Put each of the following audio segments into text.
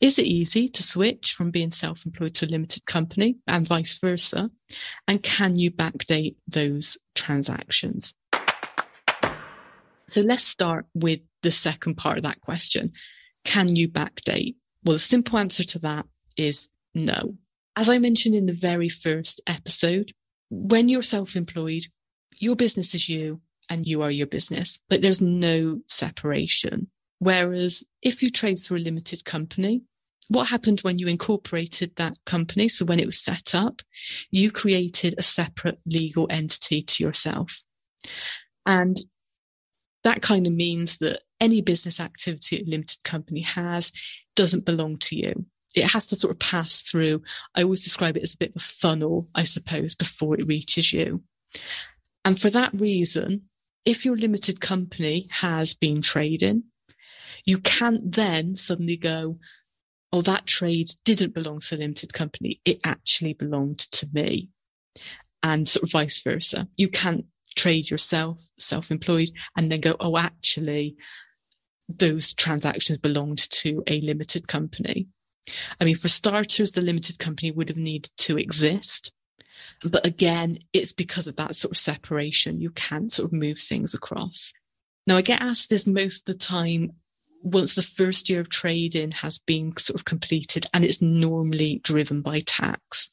Is it easy to switch from being self employed to a limited company and vice versa? And can you backdate those transactions? So let's start with the second part of that question. Can you backdate? Well, the simple answer to that is no. As I mentioned in the very first episode, when you're self employed, your business is you and you are your business. Like there's no separation. Whereas if you trade through a limited company, what happened when you incorporated that company? So when it was set up, you created a separate legal entity to yourself. And that kind of means that any business activity a limited company has doesn't belong to you. It has to sort of pass through. I always describe it as a bit of a funnel, I suppose, before it reaches you. And for that reason, if your limited company has been trading, you can't then suddenly go, oh, that trade didn't belong to a limited company. It actually belonged to me. And sort of vice versa. You can't trade yourself, self employed, and then go, oh, actually, those transactions belonged to a limited company. I mean, for starters, the limited company would have needed to exist. But again, it's because of that sort of separation. You can't sort of move things across. Now, I get asked this most of the time once the first year of trading has been sort of completed, and it's normally driven by tax.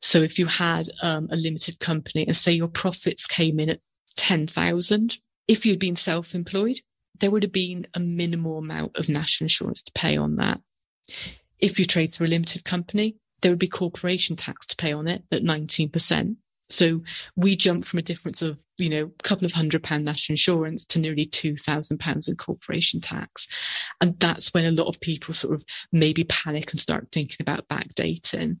So if you had um, a limited company and say your profits came in at 10,000, if you'd been self-employed, there would have been a minimal amount of national insurance to pay on that. If you trade through a limited company, there would be corporation tax to pay on it at 19%. So we jump from a difference of, you know, a couple of hundred pound national insurance to nearly two thousand pounds in corporation tax. And that's when a lot of people sort of maybe panic and start thinking about backdating.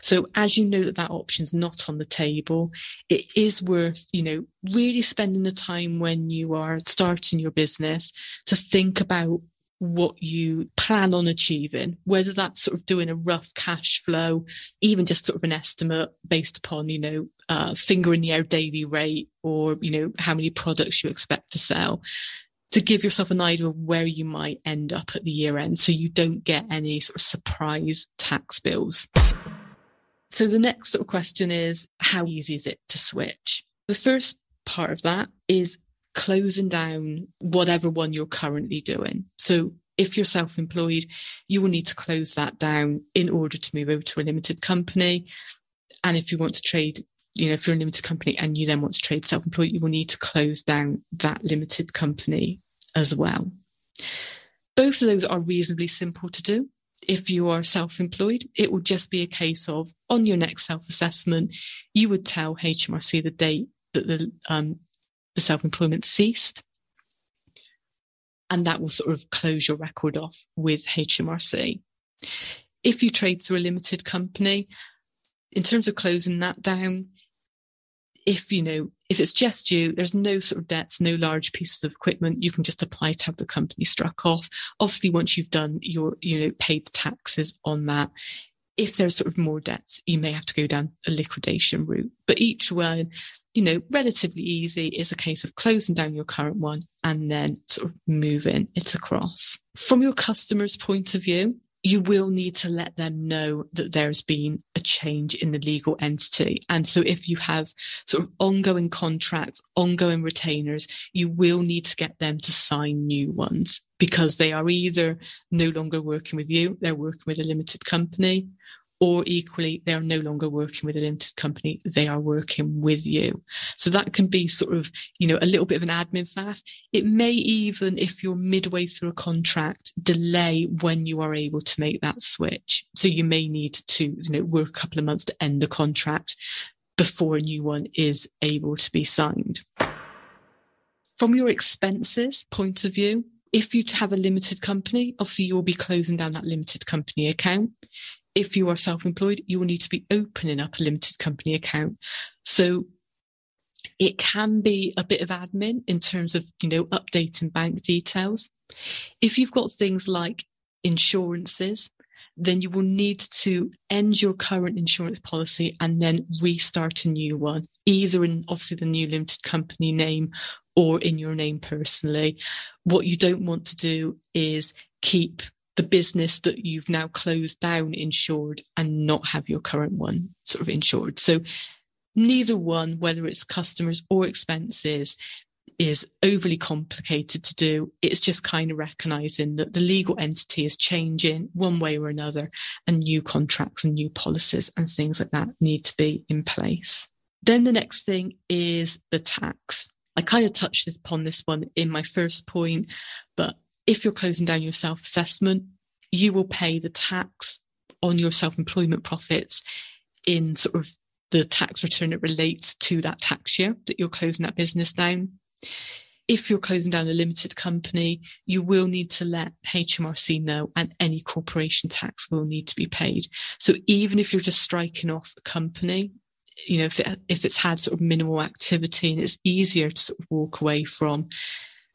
So as you know that that option's not on the table, it is worth, you know, really spending the time when you are starting your business to think about what you plan on achieving, whether that's sort of doing a rough cash flow, even just sort of an estimate based upon, you know, uh, finger in the air daily rate or, you know, how many products you expect to sell to give yourself an idea of where you might end up at the year end so you don't get any sort of surprise tax bills. So the next sort of question is how easy is it to switch? The first part of that is closing down whatever one you're currently doing. So if you're self-employed, you will need to close that down in order to move over to a limited company. And if you want to trade, you know, if you're a limited company and you then want to trade self-employed, you will need to close down that limited company as well. Both of those are reasonably simple to do. If you are self-employed, it will just be a case of on your next self-assessment, you would tell HMRC the date that the um, the self-employment ceased. And that will sort of close your record off with HMRC. If you trade through a limited company, in terms of closing that down, if you know, if it's just you, there's no sort of debts, no large pieces of equipment, you can just apply to have the company struck off. Obviously, once you've done your, you know, paid the taxes on that, if there's sort of more debts, you may have to go down a liquidation route. But each one, you know, relatively easy is a case of closing down your current one and then sort of moving it across. From your customer's point of view, you will need to let them know that there's been a change in the legal entity. And so if you have sort of ongoing contracts, ongoing retainers, you will need to get them to sign new ones because they are either no longer working with you, they're working with a limited company, or equally they are no longer working with a limited company they are working with you. So that can be sort of you know a little bit of an admin faff. It may even if you're midway through a contract delay when you are able to make that switch. So you may need to you know work a couple of months to end the contract before a new one is able to be signed. From your expenses point of view if you have a limited company, obviously you'll be closing down that limited company account if you are self-employed, you will need to be opening up a limited company account. So it can be a bit of admin in terms of, you know, updating bank details. If you've got things like insurances, then you will need to end your current insurance policy and then restart a new one, either in obviously the new limited company name or in your name personally. What you don't want to do is keep the business that you've now closed down insured and not have your current one sort of insured. So neither one, whether it's customers or expenses, is overly complicated to do. It's just kind of recognizing that the legal entity is changing one way or another, and new contracts and new policies and things like that need to be in place. Then the next thing is the tax. I kind of touched upon this one in my first point, but if you're closing down your self assessment, you will pay the tax on your self employment profits in sort of the tax return that relates to that tax year that you're closing that business down. If you're closing down a limited company, you will need to let HMRC know and any corporation tax will need to be paid. So even if you're just striking off a company, you know, if, it, if it's had sort of minimal activity and it's easier to sort of walk away from,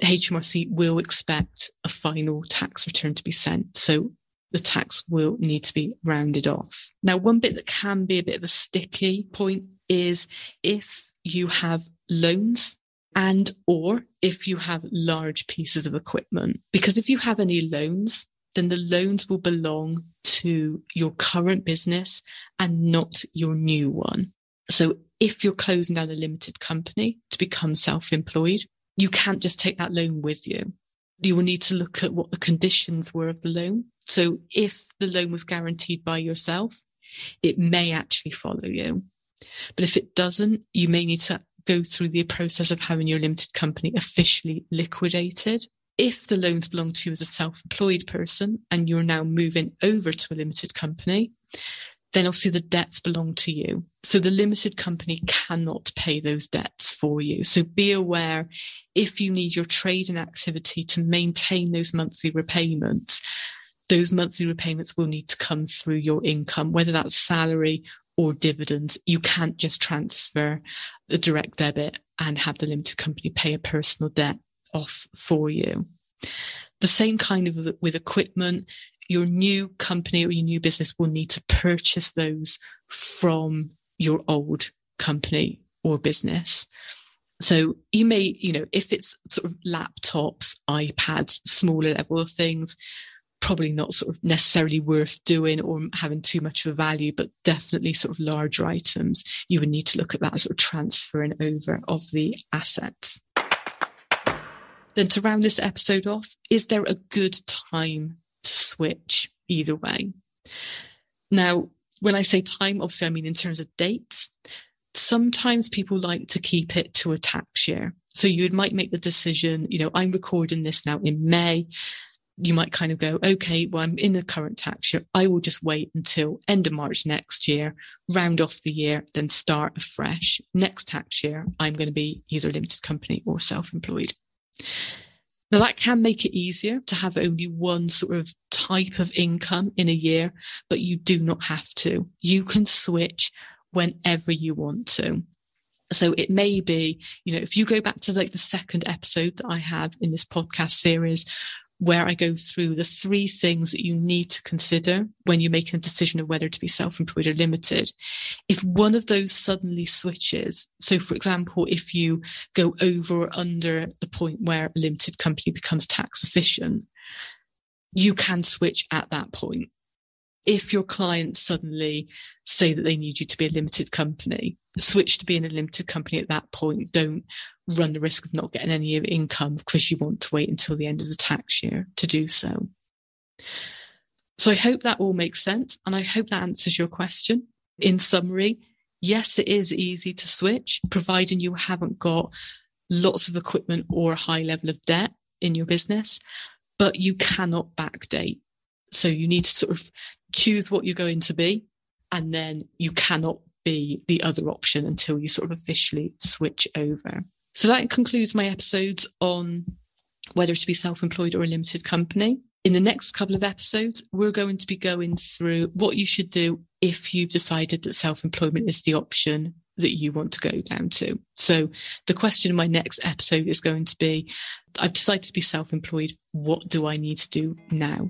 HMRC will expect a final tax return to be sent. So the tax will need to be rounded off. Now, one bit that can be a bit of a sticky point is if you have loans and or if you have large pieces of equipment because if you have any loans then the loans will belong to your current business and not your new one so if you're closing down a limited company to become self-employed you can't just take that loan with you. You will need to look at what the conditions were of the loan. So if the loan was guaranteed by yourself it may actually follow you. But if it doesn't, you may need to go through the process of having your limited company officially liquidated. If the loans belong to you as a self employed person and you're now moving over to a limited company, then obviously the debts belong to you. So the limited company cannot pay those debts for you. So be aware if you need your trading activity to maintain those monthly repayments, those monthly repayments will need to come through your income, whether that's salary or dividends. You can't just transfer the direct debit and have the limited company pay a personal debt off for you. The same kind of with equipment, your new company or your new business will need to purchase those from your old company or business. So you may, you know, if it's sort of laptops, iPads, smaller level of things, probably not sort of necessarily worth doing or having too much of a value, but definitely sort of larger items, you would need to look at that sort of transferring over of the assets. Then to round this episode off, is there a good time switch either way? Now, when I say time, obviously I mean in terms of dates. Sometimes people like to keep it to a tax year. So you might make the decision, you know, I'm recording this now in May you might kind of go, okay, well, I'm in the current tax year. I will just wait until end of March next year, round off the year, then start afresh. Next tax year, I'm going to be either a limited company or self-employed. Now that can make it easier to have only one sort of type of income in a year, but you do not have to. You can switch whenever you want to. So it may be, you know, if you go back to like the second episode that I have in this podcast series, where I go through the three things that you need to consider when you're making a decision of whether to be self-employed or limited. If one of those suddenly switches, so for example, if you go over or under the point where a limited company becomes tax efficient, you can switch at that point. If your clients suddenly say that they need you to be a limited company, switch to being a limited company at that point. Don't run the risk of not getting any income because you want to wait until the end of the tax year to do so. So I hope that all makes sense and I hope that answers your question. In summary, yes, it is easy to switch, providing you haven't got lots of equipment or a high level of debt in your business, but you cannot backdate. So you need to sort of choose what you're going to be, and then you cannot be the other option until you sort of officially switch over. So that concludes my episodes on whether to be self employed or a limited company. In the next couple of episodes, we're going to be going through what you should do if you've decided that self employment is the option that you want to go down to. So the question in my next episode is going to be I've decided to be self employed. What do I need to do now?